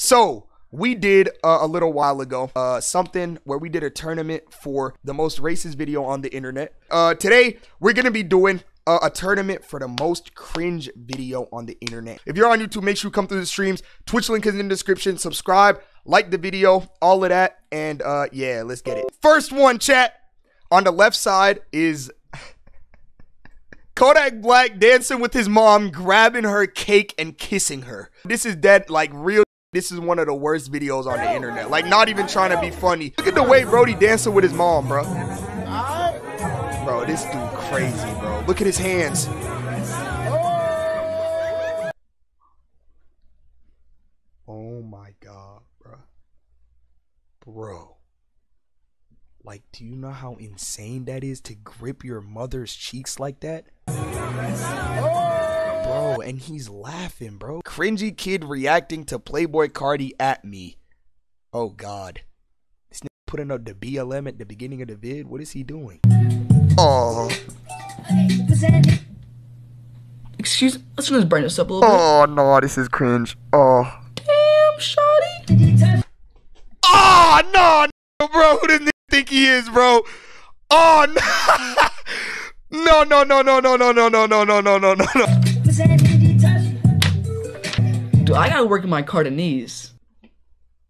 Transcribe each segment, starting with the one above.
So we did uh, a little while ago uh, something where we did a tournament for the most racist video on the internet. Uh, today we're gonna be doing uh, a tournament for the most cringe video on the internet. If you're on YouTube, make sure you come through the streams. Twitch link is in the description. Subscribe, like the video, all of that, and uh, yeah, let's get it. First one, chat. On the left side is Kodak Black dancing with his mom, grabbing her cake and kissing her. This is dead, like real. This is one of the worst videos on the internet. Like, not even trying to be funny. Look at the way Brody dancing with his mom, bro. Bro, this dude crazy, bro. Look at his hands. Oh my god, bro. Bro. Like, do you know how insane that is to grip your mother's cheeks like that? Bro, and he's laughing, bro. Cringy kid reacting to Playboi Carti at me. Oh god. This nigga putting up the BLM at the beginning of the vid. What is he doing? Oh. Excuse let's just burn this up a little bit. Oh no, this is cringe. Oh. Damn, shawty. Oh no, no, bro. Who does nigga think he is, bro? Oh no. No, no, no, no, no, no, no, no, no, no, no, no, no. Dude, I gotta work in my Cardinese.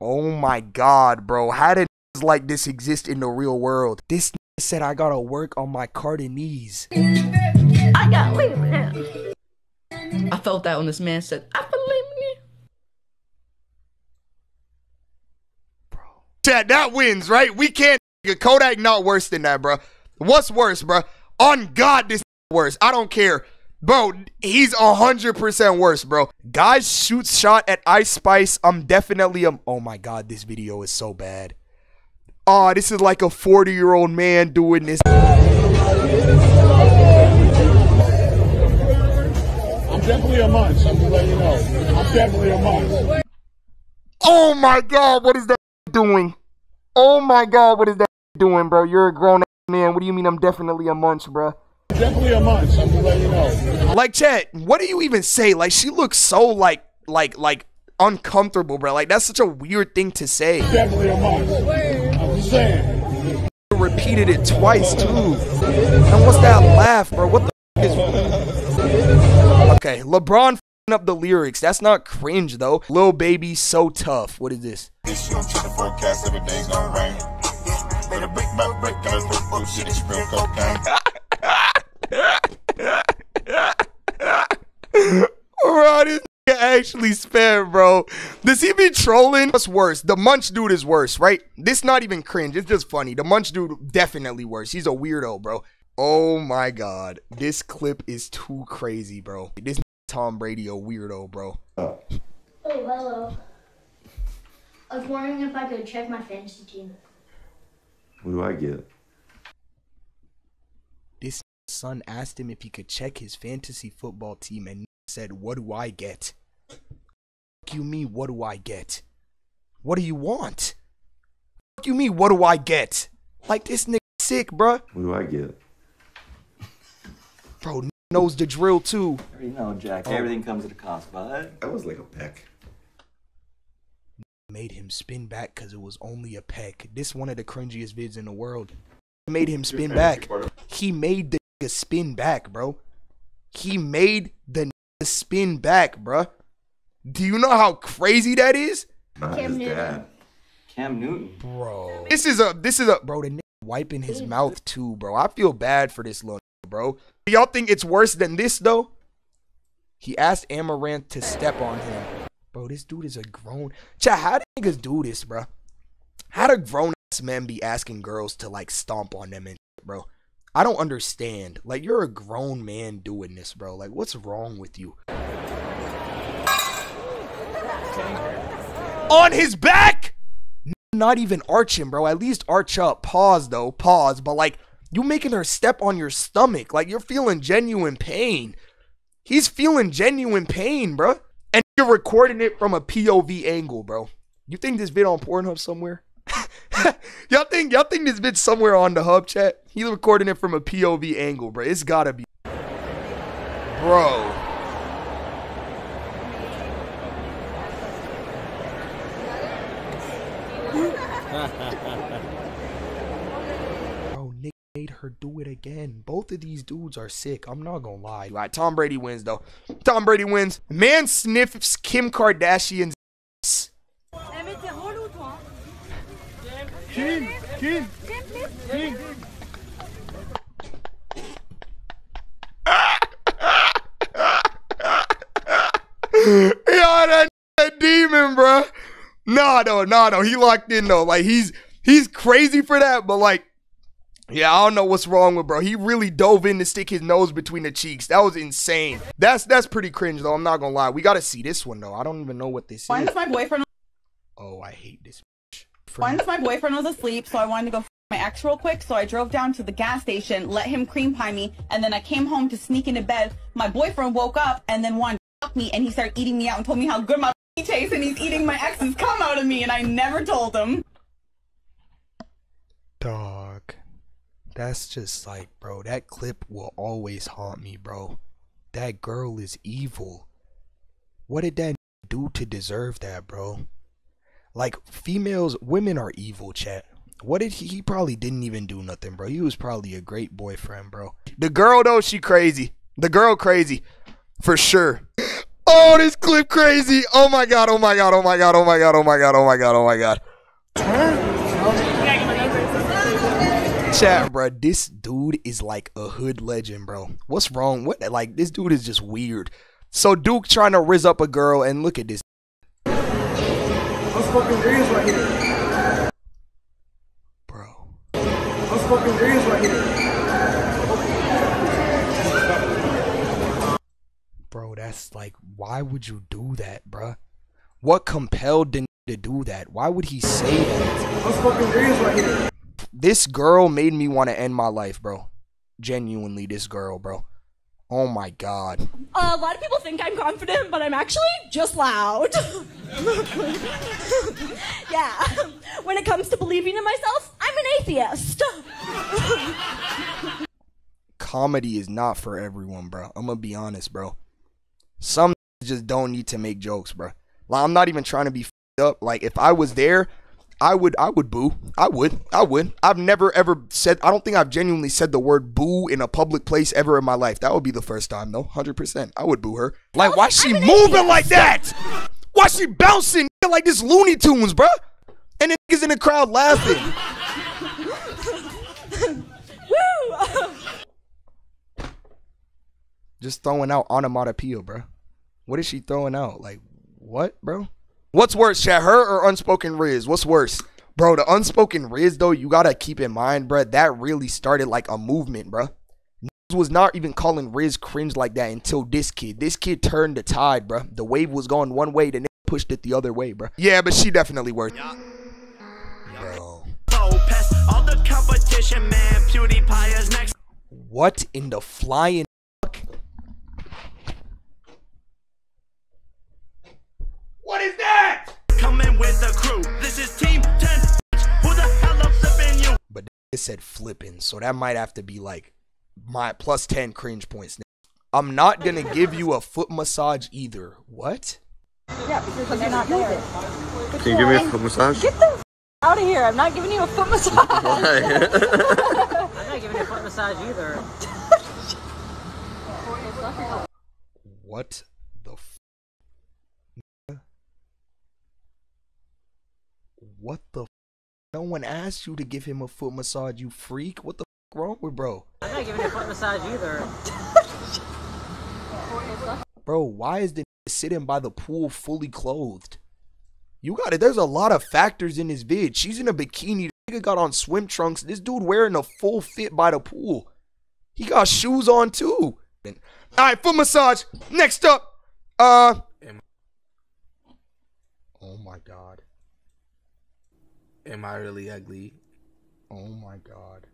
Oh my god, bro. How did niggas like this exist in the real world? This said I gotta work on my Cardinese. I got lemonade. I felt that when this man said, I feel lemonade. Chad, that wins, right? We can't. Kodak not worse than that, bro. What's worse, bro? On God, this worse. I don't care. Bro, he's a hundred percent worse, bro. Guys shoots shot at Ice Spice. I'm definitely a. Oh my God, this video is so bad. Oh, this is like a 40 year old man doing this. I'm definitely a munch. I'm gonna let you know. I'm definitely a munch. Oh my God, what is that doing? Oh my God, what is that doing, bro? You're a grown man. What do you mean I'm definitely a munch, bro? I'm definitely a munch. I'm gonna let you know. Like, Chet, what do you even say? Like, she looks so like, like, like uncomfortable, bro. Like, that's such a weird thing to say. Definitely a munch. I'm just saying. Repeated it twice too. And what's that laugh, bro? What the f- is? Okay, LeBron f***ing up the lyrics. That's not cringe though. Lil baby, so tough. What is this? This you don't check the forecast, every day's gonna rain. Better break my break, cause this oh shit, it's real cocaine. Bro, this nigga actually spam, bro. Does he be trolling? What's worse? The Munch dude is worse, right? This not even cringe. It's just funny. The Munch dude definitely worse. He's a weirdo, bro. Oh my god. This clip is too crazy, bro. This Tom Brady a weirdo, bro. Oh, hello. I was wondering if I could check my fantasy team. What do I get? This son asked him if he could check his fantasy football team and said, What do I get? Fuck you mean, what do I get? What do you want? Fuck you mean, what do I get? Like this nigga sick, bruh. What do I get? Bro knows the drill too. You know, Jack, oh. everything comes at a cost, bud. That was like a peck. Made him spin back because it was only a peck. This one of the cringiest vids in the world. Made him spin back. He made the nigga spin back, bro. He made the nigga spin back, bruh. Do you know how crazy that is? Not Cam Newton. dad. Cam Newton. Bro. This is a this is a bro, the nigga wiping his mouth too, bro. I feel bad for this little nigga, bro. Y'all think it's worse than this though? He asked Amouranth to step on him. Bro, this dude is a grown Chat, how do niggas do this, bro? How do grown ass men be asking girls to like stomp on them and bro? I don't understand. Like you're a grown man doing this, bro. Like what's wrong with you? On his back? not even arching, bro. At least arch up. Pause though. Pause. But like you making her step on your stomach. Like you're feeling genuine pain. He's feeling genuine pain, bro. And you're recording it from a POV angle, bro. You think this vid on Pornhub somewhere? y'all think y'all think this vid somewhere on the hub chat? He's recording it from a POV angle, bro. It's gotta be. Bro. Bro, Nick made her do it again. Both of these dudes are sick. I'm not gonna lie. All right, Tom Brady wins though. Tom Brady wins. Man sniffs Kim Kardashian's. King, King, King. Yo, that, that demon, bro. Nah, no, nah, no. He locked in though. Like he's he's crazy for that, but like, yeah, I don't know what's wrong with bro. He really dove in to stick his nose between the cheeks. That was insane. That's that's pretty cringe though. I'm not gonna lie. We gotta see this one though. I don't even know what this is. Once my boyfriend Oh, I hate this. Bitch. once my boyfriend was asleep, so I wanted to go f- my ex real quick. So I drove down to the gas station, let him cream pie me, and then I came home to sneak into bed. My boyfriend woke up and then wanted to fuck me, and he started eating me out and told me how good my f- tastes, and he's eating my ex's cum out of me, and I never told him. Dog. That's just like, bro, that clip will always haunt me, bro. That girl is evil. What did that do to deserve that, bro? Like, females, women are evil, chat. What did he? He probably didn't even do nothing, bro. He was probably a great boyfriend, bro. The girl, though, she crazy. The girl, crazy. For sure. Oh, this clip crazy. Oh my god, oh my god, oh my god, oh my god, oh my god, oh my god, oh my god. Chat, bro, this dude is like a hood legend, bro. What's wrong? What like this dude is just weird. So Duke trying to riz up a girl, and look at this. I'm right here. Bro. I'm smoking right here. Bro, that's like, why would you do that, bro? What compelled the to do that? Why would he say that? I'm smoking right here. This girl made me want to end my life, bro. Genuinely, this girl, bro. Oh my god. a lot of people think I'm confident, but I'm actually just loud. yeah. When it comes to believing in myself, I'm an atheist. Comedy is not for everyone, bro. I'm gonna be honest, bro. Some just don't need to make jokes, bro. Like, I'm not even trying to be f***ed up. Like, if I was there, I would, I would boo. I would, I would. I've never ever said. I don't think I've genuinely said the word boo in a public place ever in my life. That would be the first time, though. Hundred percent. I would boo her. Like, why she moving like that? Why she bouncing like this Looney Tunes, bro? And the niggas in the crowd laughing. Woo! just throwing out onomatopoeia, bro. What is she throwing out? Like, what, bro? What's worse, chat? Her or unspoken Riz? What's worse? Bro, the unspoken Riz, though, you gotta keep in mind, bro, that really started like a movement, bro. Niggas was not even calling Riz cringe like that until this kid. This kid turned the tide, bro. The wave was going one way, then nigga pushed it the other way, bro. Yeah, but she definitely worth it. Bro. All the competition, man. PewDiePie is next. What in the flying it said flipping, so that might have to be like my plus 10 cringe points. I'm not gonna give you a foot massage either. What? yeah, because you're not there. Can you give me a foot massage? Get the f- out of here. I'm not giving you a foot massage. Why? I'm not giving you a foot massage either. What the f- What the f- No one asked you to give him a foot massage, you freak. What the f- wrong with bro? I'm not giving you a foot massage either. Bro, why is the sitting by the pool fully clothed? You got it. There's a lot of factors in this vid. She's in a bikini. The nigga got on swim trunks. This dude wearing a full fit by the pool. He got shoes on too. All right, foot massage. Next up, uh. Oh my god. Am I really ugly? Oh my god.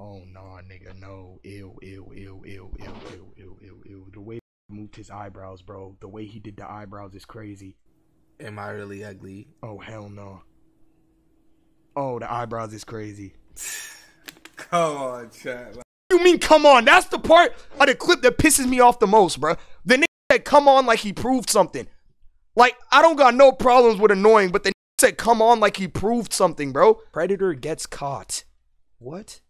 Oh nah, nigga, no. Ew, ew, ew, ew, ew, ew, ew, ew, ew. The way he moved his eyebrows, bro. The way he did the eyebrows is crazy. Am I really ugly? Oh hell no. Oh, the eyebrows is crazy. Come on, chat. You mean come on? That's the part of the clip that pisses me off the most, bro. The nigga that come on like he proved something. Like I don't got no problems with annoying, but the said come on like he proved something, bro. Predator gets caught. What?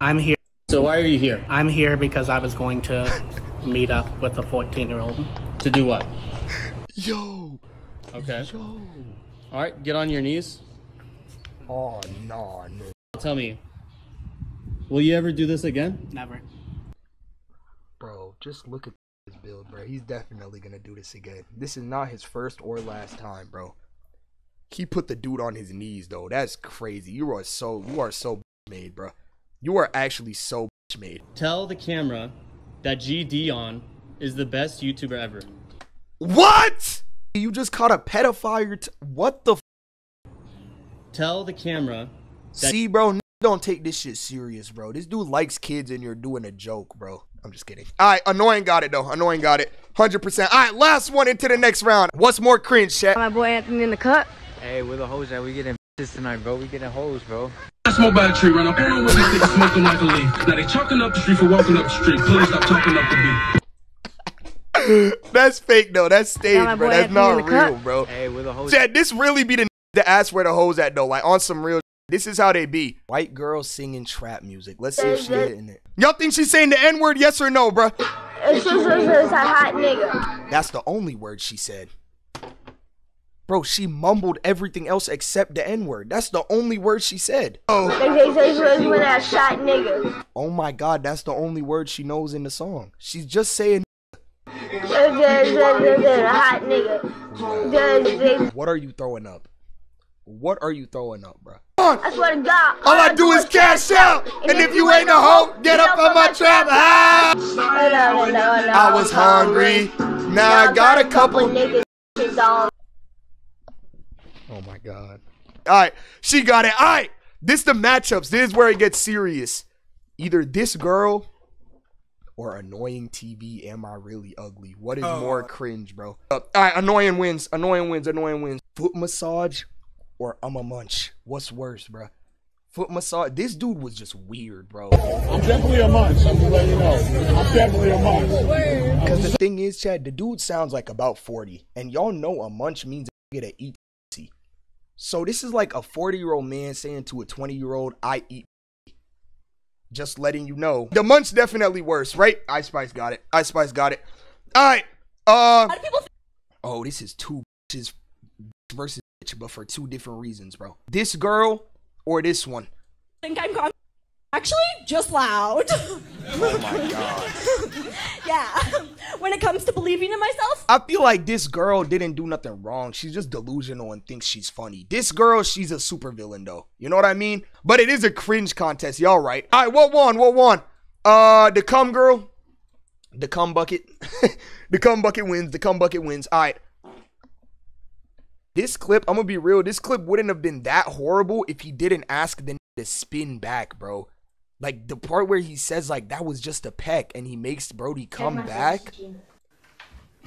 I'm here. So why are you here? I'm here because I was going to meet up with a 14 year old. To do what? Yo. Okay. Yo. All right, get on your knees. Oh no, no. Tell me, will you ever do this again? Never. Bro, just look at this build, bro. He's definitely gonna do this again. This is not his first or last time, bro. He put the dude on his knees though. That's crazy. You are so you are so made, bro. You are actually so made. Tell the camera that G Dion is the best YouTuber ever. What? You just caught a pedophile. T- what the? F- Tell the camera that See, bro, don't take this shit serious, bro. This dude likes kids and you're doing a joke, bro. I'm just kidding. All right, annoying got it though. Annoying got it. 100%. All right, last one into the next round. What's more cringe, chat? My boy Anthony in the cut. Hey, where the hoes at? We getting this tonight, bro. We getting hoes, bro. That's smoke by a tree, run up on them with these niggas smoking like a leaf. Now they chalking up the street for walking up the street. Please stop talking up the beat. That's fake though. That's staged, bro. That's Anthony not real, cut. bro. Hey, where the hoes Chad, this really be the to ask where the hoes at though. Like on some real. This is how they be. White girl singing trap music. Let's see if she hitting it. Y'all think she's saying the N word? Yes or no, bro? It's just a hot nigga. That's the only word she said. Bro, she mumbled everything else except the N word. That's the only word she said. Oh. It's when I shot niggas. Oh my god, that's the only word she knows in the song. She's just saying It's just- a hot nigga. What are you throwing up? What are you throwing up, bro? I swear to God. All I do is cash out. And if you ain't a hoe, get up on my trap. Ah! No, no, no, no, I was hungry. Now I got a couple. niggas. shit on. Oh my god. All right, she got it. All right, this the matchups. This is where it gets serious. Either this girl or annoying TV. Am I really ugly? What is more cringe, bro? Uh, all right, annoying wins. Annoying wins. Annoying wins. Foot massage or I'm a munch. What's worse, bro? Foot massage. This dude was just weird, bro. I'm definitely a munch. I'm just letting you know. I'm definitely a munch. Because the thing is, Chad, the dude sounds like about 40. And y'all know a munch means a nigga that eat. So this is like a 40 year old man saying to a 20 year old, I eat. Just letting you know. The munch definitely worse, right? Ice Spice got it. Ice Spice got it. All right. Uh. Oh, this is two bitches versus bitch, but for two different reasons, bro. This girl or this one? I think I'm con- actually just loud. Oh my god. yeah. When it comes to believing in myself, I feel like this girl didn't do nothing wrong. She's just delusional and thinks she's funny. This girl, she's a supervillain though. You know what I mean? But it is a cringe contest. Y'all right. All right, what won? What won? Uh, the cum girl. The cum bucket. the cum bucket wins. The cum bucket wins. All right. This clip, I'm gonna be real. This clip wouldn't have been that horrible if he didn't ask the to spin back, bro. Like the part where he says like that was just a peck, and he makes Brody come back,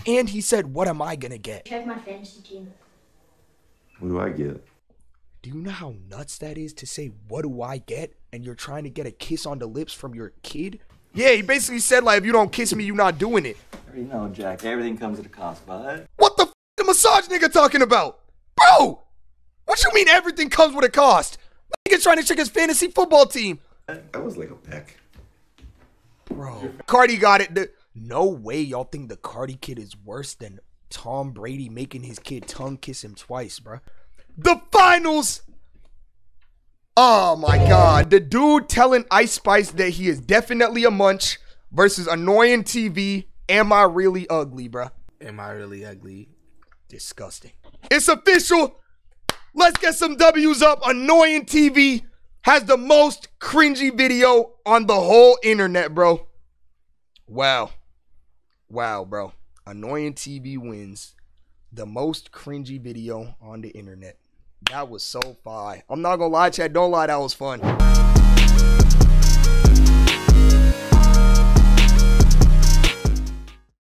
and he said, "What am I gonna get?" Check my fantasy team. What do I get? Do you know how nuts that is to say, What do I get? And you're trying to get a kiss on the lips from your kid? Yeah, he basically said, like, if you don't kiss me, you're not doing it. You know, Jack, everything comes at a cost, bud. What the massage nigga talking about? Bro! What you mean everything comes with a cost? Nigga trying to check his fantasy football team. That was like a peck. Bro. Carti got it. No way y'all think the Carti kid is worse than Tom Brady making his kid tongue kiss him twice, bro. The finals! Oh my god. The dude telling Ice Spice that he is definitely a munch versus annoying TV. Am I really ugly, bro? Am I really ugly? Disgusting. It's official. Let's get some W's up. Annoying TV has the most cringy video on the whole internet, bro. Wow. Wow, bro. Annoying TV wins the most cringy video on the internet. That was so fire. I'm not gonna lie, Chad. Don't lie, that was fun.